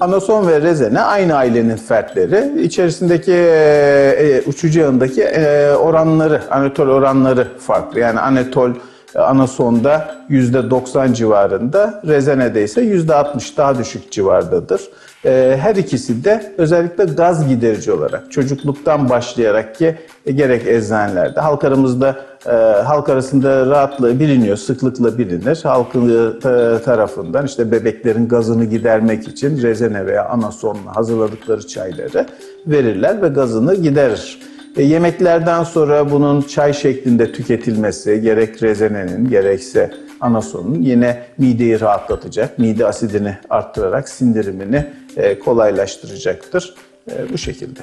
Anason ve rezene aynı ailenin fertleri. İçerisindeki e, uçucu yağındaki e, oranları, anetol oranları farklı. Yani anetol e, anasonda %90 civarında, rezenede ise %60 daha düşük civardadır. E, her ikisi de özellikle gaz giderici olarak çocukluktan başlayarak ki e, gerek eczanelerde, halk aramızda e, halk arasında rahatlığı biliniyor, sıklıkla bilinir. Halkın e, tarafından işte bebeklerin gazını gidermek için rezene veya anasonla hazırladıkları çayları verirler ve gazını giderir. E, yemeklerden sonra bunun çay şeklinde tüketilmesi gerek rezenenin gerekse anasonun yine mideyi rahatlatacak, mide asidini arttırarak sindirimini e, kolaylaştıracaktır. E, bu şekilde.